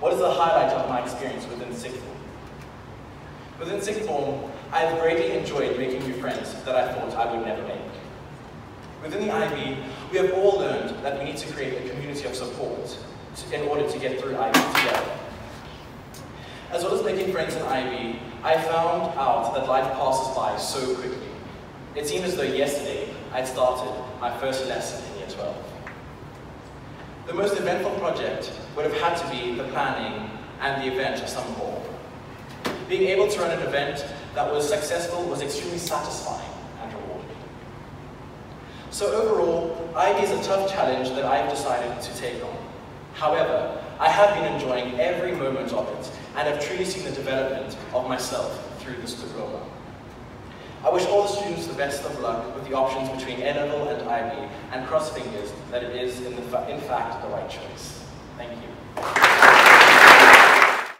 what is the highlight of my experience within sixth form? Within sixth form, I have greatly enjoyed making new friends that I thought I would never make. Within the IB, we have all learned that we need to create a community of support in order to get through IB together. As well as making friends in IB, I found out that life passes by so quickly. It seemed as though yesterday I'd started my first lesson in Year 12. The most eventful project would have had to be the planning and the event of some form. Being able to run an event that was successful was extremely satisfying and rewarding. So overall, IB is a tough challenge that I've decided to take on. However, I have been enjoying every moment of it and have truly seen the development of myself through this diploma. I wish all the students the best of luck with the options between A-Level and IB and cross fingers that it is, in, the fa in fact, the right choice. Thank you.